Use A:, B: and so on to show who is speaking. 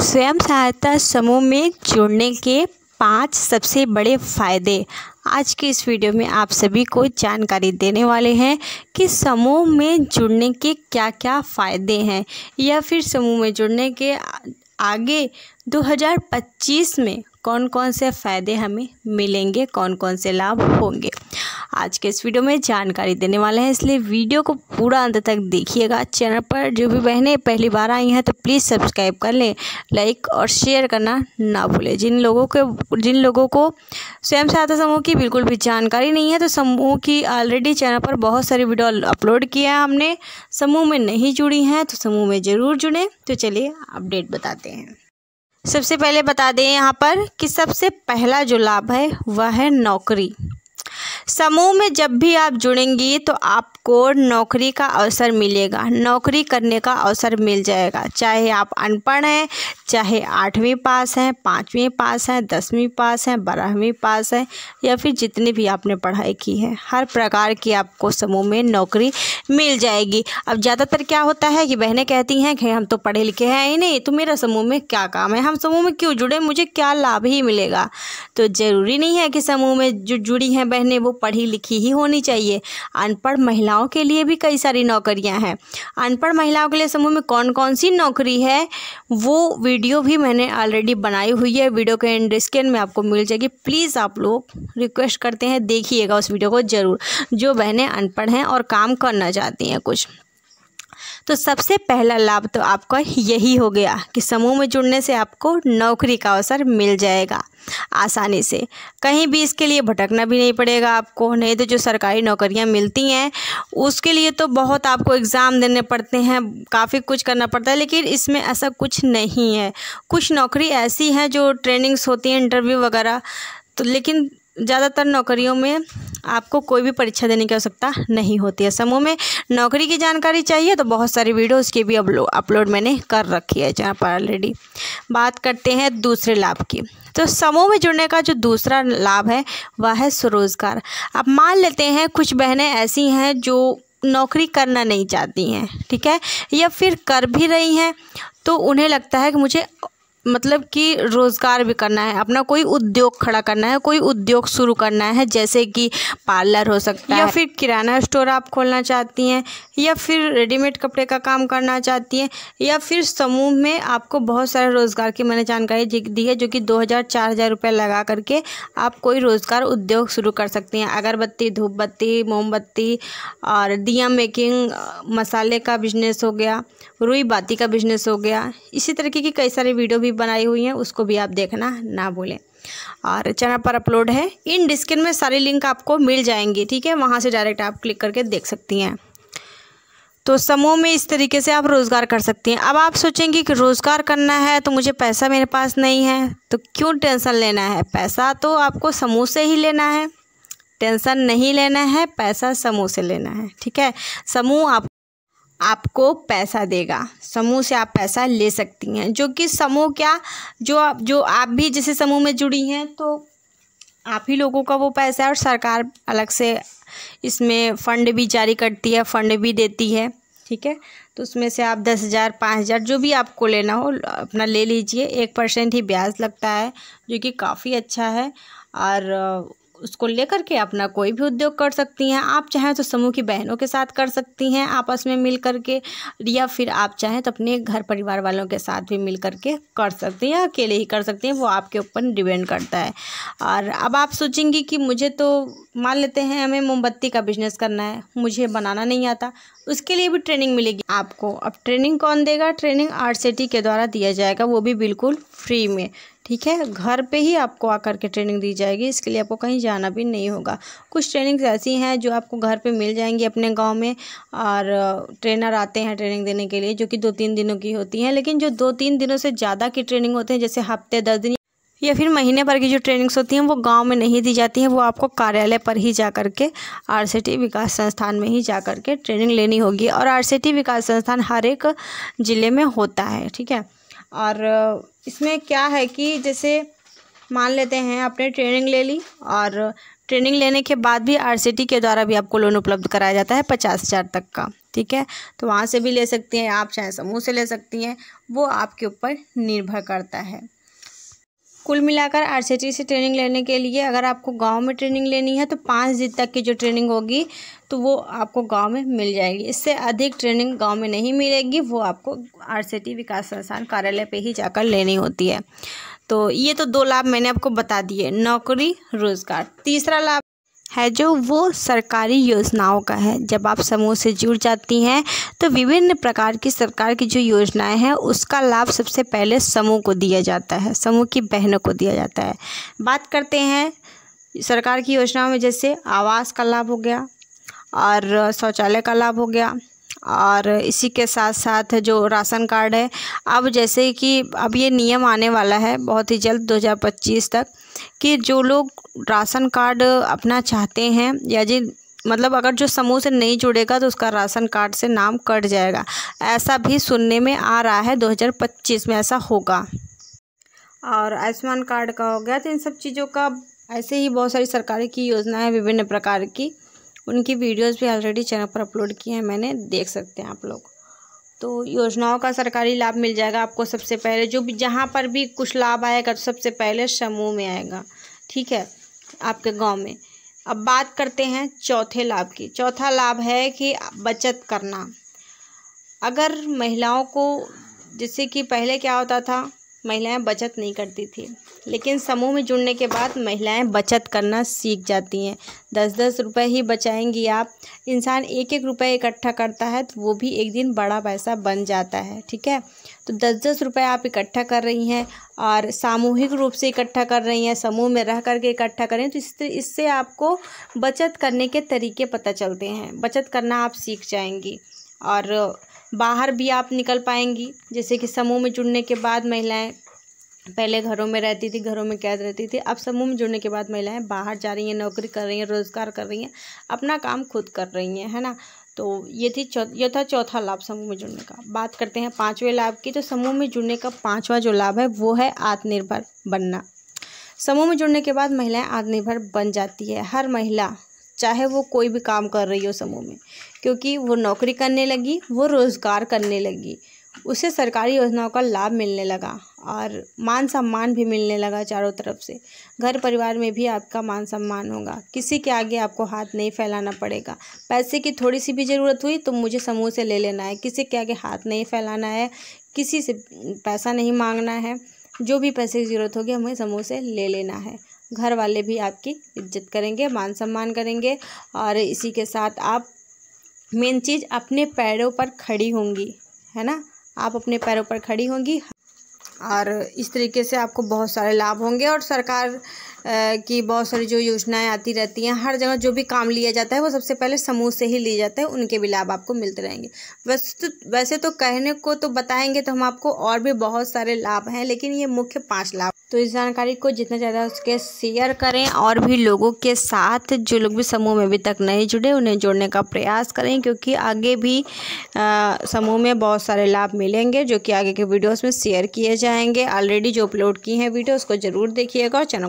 A: स्वयं सहायता समूह में जुड़ने के पाँच सबसे बड़े फ़ायदे। आज के इस वीडियो में आप सभी को जानकारी देने वाले हैं कि समूह में जुड़ने के क्या क्या फ़ायदे हैं या फिर समूह में जुड़ने के आगे 2025 में कौन कौन से फ़ायदे हमें मिलेंगे कौन कौन से लाभ होंगे। आज के इस वीडियो में जानकारी देने वाले हैं, इसलिए वीडियो को पूरा अंत तक देखिएगा। चैनल पर जो भी बहनें पहली बार आई हैं तो प्लीज़ सब्सक्राइब कर लें, लाइक और शेयर करना ना भूलें। जिन लोगों के, जिन लोगों को स्वयं सहायता समूह की बिल्कुल भी जानकारी नहीं है तो समूह की ऑलरेडी चैनल पर बहुत सारी वीडियो अपलोड किया है हमने। समूह में नहीं जुड़ी हैं तो समूह में ज़रूर जुड़ें। तो चलिए अपडेट बताते हैं। सबसे पहले बता दें यहाँ पर कि सबसे पहला जो लाभ है, वह है नौकरी। समूह में जब भी आप जुड़ेंगी तो आपको नौकरी का अवसर मिलेगा। नौकरी करने का अवसर मिल जाएगा। चाहे आप अनपढ़ हैं, चाहे आठवीं पास हैं, पाँचवीं पास हैं, दसवीं पास हैं, बारहवीं पास हैं, या फिर जितनी भी आपने पढ़ाई की है, हर प्रकार की आपको समूह में नौकरी मिल जाएगी। अब ज़्यादातर क्या होता है कि बहनें कहती हैं कि हम तो पढ़े लिखे हैं ही नहीं तो मेरा समूह में क्या काम है? हम समूह में क्यों जुड़े? मुझे क्या लाभ ही मिलेगा? तो ज़रूरी नहीं है कि समूह में जो जुड़ी हैं बहनें, वो पढ़ी लिखी ही होनी चाहिए। अनपढ़ महिलाओं के लिए भी कई सारी नौकरियाँ हैं। अनपढ़ महिलाओं के लिए समूह में कौन कौन सी नौकरी है, वो वीडियो भी मैंने ऑलरेडी बनाई हुई है। वीडियो के एंड स्क्रीन में आपको मिल जाएगी। प्लीज़ आप लोग रिक्वेस्ट करते हैं, देखिएगा उस वीडियो को ज़रूर। जो बहनें अनपढ़ हैं और काम करना चाहती हैं कुछ। तो सबसे पहला लाभ तो आपका यही हो गया कि समूह में जुड़ने से आपको नौकरी का अवसर मिल जाएगा आसानी से। कहीं भी इसके लिए भटकना भी नहीं पड़ेगा आपको, नहीं तो जो सरकारी नौकरियाँ मिलती हैं, उसके लिए तो बहुत आपको एग्ज़ाम देने पड़ते हैं, काफ़ी कुछ करना पड़ता है, लेकिन इसमें ऐसा कुछ नहीं है। कुछ नौकरी ऐसी हैं जो ट्रेनिंग्स होती हैं, इंटरव्यू वगैरह तो लेकिन ज़्यादातर नौकरियों में आपको कोई भी परीक्षा देने की आवश्यकता नहीं होती है। समूह में नौकरी की जानकारी चाहिए तो बहुत सारी वीडियो उसकी भी अपलोड मैंने कर रखी है जहाँ पर ऑलरेडी बात करते हैं दूसरे लाभ की। तो समूह में जुड़ने का जो दूसरा लाभ है, वह है स्वरोज़गार। अब मान लेते हैं कुछ बहनें ऐसी हैं जो नौकरी करना नहीं चाहती हैं, ठीक है? या फिर कर भी रही हैं तो उन्हें लगता है कि मुझे मतलब कि रोज़गार भी करना है अपना कोई उद्योग खड़ा करना है कोई उद्योग शुरू करना है जैसे कि पार्लर हो सकता है। या फिर किराना स्टोर आप खोलना चाहती हैं या फिर रेडीमेड कपड़े का काम करना चाहती हैं या फिर समूह में आपको बहुत सारे रोज़गार की मैंने जानकारी दी है जो कि दो हज़ार चार हज़ार रुपये लगा करके आप कोई रोज़गार उद्योग शुरू कर सकती हैं। अगरबत्ती धूप बत्ती मोमबत्ती और दिया मेकिंग मसाले का बिज़नेस हो गया रुई बाती का बिज़नेस हो गया। इसी तरीके की कई सारी वीडियो भी बनाई हुई हैं, उसको भी आप देखना, ना भूलें। और चैनल पर अपलोड है, इन डिस्क्रिप्शन में सारी लिंक आपको मिल जाएँगी, ठीक है? वहाँ से डायरेक्ट आप क्लिक करके देख सकती हैं। तो समूह में इस तरीके से आप रोज़गार कर सकती हैं। अब आप सोचेंगे कि रोज़गार करना है तो मुझे पैसा मेरे पास नहीं है तो क्यों टेंशन लेना है? पैसा तो आपको समूह से ही लेना है। टेंशन नहीं लेना है, पैसा समूह से लेना है, ठीक है? समूह आप आपको पैसा देगा। समूह से आप पैसा ले सकती हैं। जो कि समूह क्या, जो आप जो आप भी जैसे समूह में जुड़ी हैं तो आप ही लोगों का वो पैसा है और सरकार अलग से इसमें फ़ंड भी जारी करती है, फ़ंड भी देती है, ठीक है? तो उसमें से आप दस हज़ार, पाँच हज़ार, जो भी आपको लेना हो, अपना ले लीजिए। एक परसेंट ही ब्याज लगता है, जो कि काफ़ी अच्छा है। और उसको लेकर के अपना कोई भी उद्योग कर सकती हैं। आप चाहें तो समूह की बहनों के साथ कर सकती हैं, आपस में मिल कर के, या फिर आप चाहें तो अपने घर परिवार वालों के साथ भी मिल कर के कर सकती हैं, अकेले ही कर सकती हैं, वो आपके ऊपर डिपेंड करता है। और अब आप सोचेंगी कि मुझे तो मान लेते हैं हमें मोमबत्ती का बिज़नेस करना है, मुझे बनाना नहीं आता, उसके लिए भी ट्रेनिंग मिलेगी आपको। अब ट्रेनिंग कौन देगा? ट्रेनिंग आर के द्वारा दिया जाएगा, वो भी बिल्कुल फ्री में। ठीक है? घर पे ही आपको आकर के ट्रेनिंग दी जाएगी, इसके लिए आपको कहीं जाना भी नहीं होगा। कुछ ट्रेनिंग्स ऐसी हैं जो आपको घर पे मिल जाएँगी अपने गाँव में, और ट्रेनर आते हैं ट्रेनिंग देने के लिए, जो कि दो तीन दिनों की होती हैं, लेकिन जो दो तीन दिनों से ज़्यादा की ट्रेनिंग होते हैं, जैसे हफ़्ते दस दिन या फिर महीने भर की जो ट्रेनिंग्स होती हैं, वो गाँव में नहीं दी जाती हैं, वो आपको कार्यालय पर ही जा कर के आरसीटी विकास संस्थान में ही जा कर के ट्रेनिंग लेनी होगी। और आरसीटी विकास संस्थान हर एक ज़िले में होता है, ठीक है? और इसमें क्या है कि जैसे मान लेते हैं, आपने ट्रेनिंग ले ली और ट्रेनिंग लेने के बाद भी आरसीटी के द्वारा भी आपको लोन उपलब्ध कराया जाता है पचास हज़ार तक का, ठीक है? तो वहाँ से भी ले सकती हैं, आप चाहे समूह से ले सकती हैं, वो आपके ऊपर निर्भर करता है। कुल मिलाकर आरसीटी से ट्रेनिंग लेने के लिए अगर आपको गाँव में ट्रेनिंग लेनी है तो पाँच दिन तक की जो ट्रेनिंग होगी तो वो आपको गाँव में मिल जाएगी। इससे अधिक ट्रेनिंग गाँव में नहीं मिलेगी, वो आपको आरसीटी विकास संस्थान कार्यालय पे ही जाकर लेनी होती है। तो ये तो दो लाभ मैंने आपको बता दिए, नौकरी, रोज़गार। तीसरा लाभ है जो वो सरकारी योजनाओं का है। जब आप समूह से जुड़ जाती हैं तो विभिन्न प्रकार की सरकार की जो योजनाएँ हैं, उसका लाभ सबसे पहले समूह को दिया जाता है, समूह की बहनों को दिया जाता है। बात करते हैं सरकार की योजनाओं में, जैसे आवास का लाभ हो गया और शौचालय का लाभ हो गया और इसी के साथ साथ जो राशन कार्ड है। अब जैसे कि अब ये नियम आने वाला है बहुत ही जल्द 2025 तक। कि जो लोग राशन कार्ड अपना चाहते हैं या जी मतलब अगर जो समूह से नहीं जुड़ेगा तो उसका राशन कार्ड से नाम कट जाएगा। ऐसा भी सुनने में आ रहा है 2025 में ऐसा होगा। और आयुष्मान कार्ड का हो गया तो इन सब चीज़ों का ऐसे ही बहुत सारी सरकारी की योजनाएँ विभिन्न प्रकार की। उनकी वीडियोस भी ऑलरेडी चैनल पर अपलोड की हैं, मैंने देख सकते हैं आप लोग। तो योजनाओं का सरकारी लाभ मिल जाएगा आपको सबसे पहले। जो भी जहाँ पर भी कुछ लाभ आएगा तो सबसे पहले समूह में आएगा। ठीक है? आपके गाँव में। अब बात करते हैं चौथे लाभ की। चौथा लाभ है कि बचत करना। अगर महिलाओं को जैसे कि पहले क्या होता था? महिलाएँ बचत नहीं करती थी। लेकिन समूह में जुड़ने के बाद महिलाएँ बचत करना सीख जाती हैं। दस दस रुपए ही बचाएँगी आप। इंसान एक एक रुपए इकट्ठा करता है तो वो भी एक दिन बड़ा पैसा बन जाता है, ठीक है? तो दस दस रुपये आप इकट्ठा कर रही हैं और सामूहिक रूप से इकट्ठा कर रही हैं, समूह में रह करके इकट्ठा करें तो इससे इससे आपको बचत करने के तरीके पता चलते हैं। बचत करना आप सीख जाएँगी और बाहर भी आप निकल पाएँगी। जैसे कि समूह में जुड़ने के बाद महिलाएँ पहले घरों में रहती थी, घरों में कैद रहती थी। अब समूह में जुड़ने के बाद महिलाएँ बाहर जा रही हैं, नौकरी कर रही हैं, रोज़गार कर रही हैं, अपना काम खुद कर रही हैं, है ना? तो ये थी चौ था चौथा लाभ समूह में जुड़ने का। बात करते हैं पाँचवें लाभ की। तो समूह में जुड़ने का पाँचवा जो लाभ है, वो है आत्मनिर्भर बनना। समूह में जुड़ने के बाद महिलाएँ आत्मनिर्भर बन जाती है। हर महिला, चाहे वो कोई भी काम कर रही हो समूह में, क्योंकि वो नौकरी करने लगी, वो रोज़गार करने लगी। उसे सरकारी योजनाओं का लाभ मिलने लगा और मान सम्मान भी मिलने लगा चारों तरफ़ से। घर परिवार में भी आपका मान सम्मान होगा। किसी के आगे आपको हाथ नहीं फैलाना पड़ेगा। पैसे की थोड़ी सी भी ज़रूरत हुई तो मुझे समूह से ले लेना है। किसी के आगे हाथ नहीं फैलाना है, किसी से पैसा नहीं मांगना है, जो भी पैसे की ज़रूरत होगी हमें समूह से ले लेना है। घर वाले भी आपकी इज़्ज़त करेंगे, मान सम्मान करेंगे और इसी के साथ आप मेन चीज़ अपने पैरों पर खड़ी होंगी, है ना? आप अपने पैरों पर खड़ी होंगी। और इस तरीके से आपको बहुत सारे लाभ होंगे और सरकार की बहुत सारी जो योजनाएँ आती रहती हैं, हर जगह जो भी काम लिया जाता है, वो सबसे पहले समूह से ही लिया जाता है, उनके भी लाभ आपको मिलते रहेंगे। वैसे तो वैसे तो कहने को तो बताएँगे तो हम आपको और भी बहुत सारे लाभ हैं, लेकिन ये मुख्य पाँच लाभ। तो इस जानकारी को जितना ज़्यादा उसके शेयर करें और भी लोगों के साथ, जो लोग भी समूह में अभी तक नहीं जुड़े, उन्हें जोड़ने का प्रयास करें, क्योंकि आगे भी समूह में बहुत सारे लाभ मिलेंगे, जो कि आगे के वीडियोस में शेयर किए जाएँगे। ऑलरेडी जो अपलोड की हैं वीडियो उसको ज़रूर देखिएगा और चैनल